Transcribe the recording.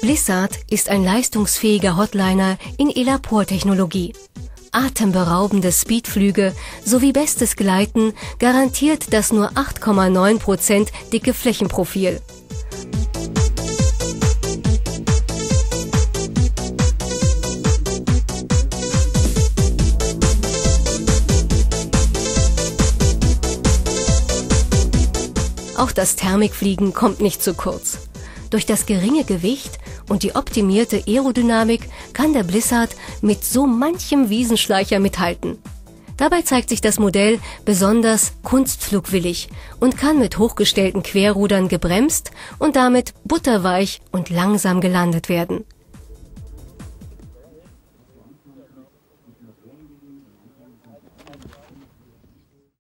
Blizzard ist ein leistungsfähiger Hotliner in Elapor-Technologie. Atemberaubende Speedflüge sowie bestes Gleiten garantiert das nur 8,9% dicke Flächenprofil. Auch das Thermikfliegen kommt nicht zu kurz. Durch das geringe Gewicht und die optimierte Aerodynamik kann der Blizzard mit so manchem Wiesenschleicher mithalten. Dabei zeigt sich das Modell besonders kunstflugwillig und kann mit hochgestellten Querrudern gebremst und damit butterweich und langsam gelandet werden